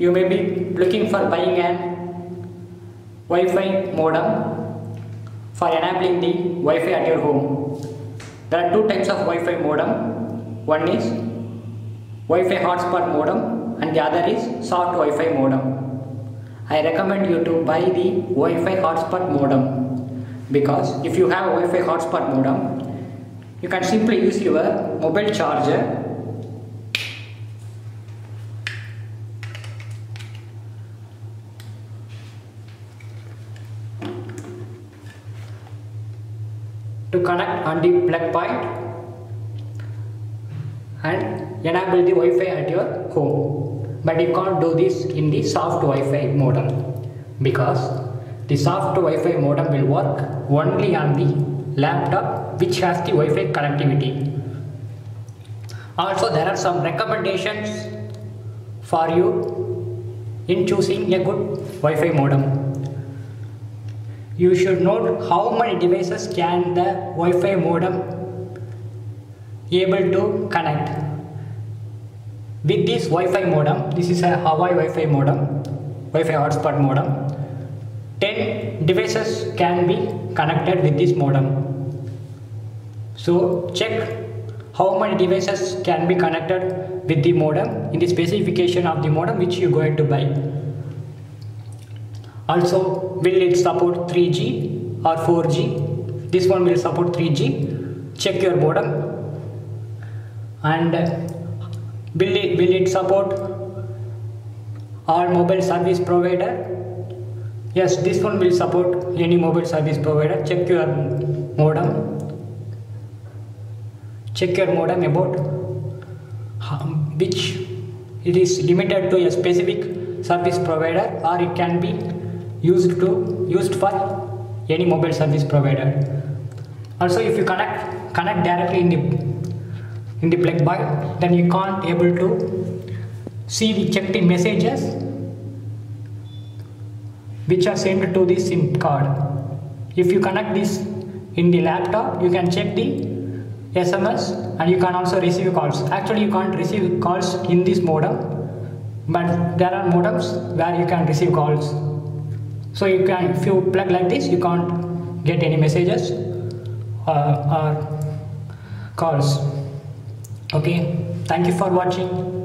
you may be looking for buying an Wi-Fi modem for enabling the Wi-Fi at your home. There are two types of Wi-Fi modem. One is Wi-Fi hotspot modem and the other is soft Wi-Fi modem. I recommend you to buy the Wi-Fi hotspot modem because if you have a Wi-Fi hotspot modem, you can simply use your mobile charger to connect on the plug point and enable the Wi-Fi at your home. But you can't do this in the soft Wi-Fi modem because the soft Wi-Fi modem will work only on the laptop which has the Wi-Fi connectivity. Also there are some recommendations for you in choosing a good Wi-Fi modem you should know how many devices can the Wi-Fi modem able to connect. With this Wi-Fi modem, this is a Huawei Wi-Fi modem, Wi-Fi hotspot modem. 10 devices can be connected with this modem. So check how many devices can be connected with the modem in the specification of the modem which you are going to buy. Also, will it support 3G or 4G? This one will support 3G. Check your modem. And will it, will it support all mobile service provider? Yes, this one will support any mobile service provider. Check your modem. Check your modem about which it is limited to a specific service provider or it can be used to used for any mobile service provider. Also if you connect connect directly in the in the plug point then you can't able to see the check the messages which are sent to the sim card. If you connect this in the laptop you can check the sms and you can also receive calls. Actually you can't receive calls in this modem but there are modems where you can receive calls so you can if you plug like this you can't get any messages uh, or calls. Okay? Thank you for watching